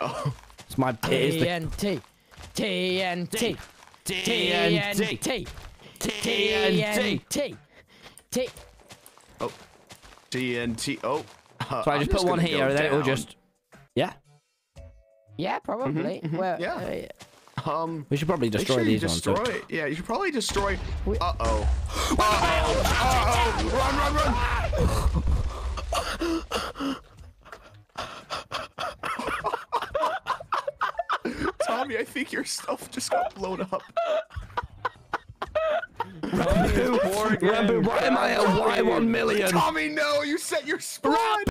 Oh, It's my. It is the. TNT. TNT. TNT. TNT. TNT. T. oh, TNT. Oh. Uh, So I I'm just put one gonna here, go and then it will down. just. Yeah. Yeah, probably. Well, yeah. uh, Um. We should probably Make destroy sure you these ones. destroy. so- Yeah, you should probably destroy. We- Uh oh. Uh oh. Uh oh. Run, run, run. Tommy, I think your stuff just got blown up. Ranboo, why am I a Y1 million? Tommy, no! You set your spawn.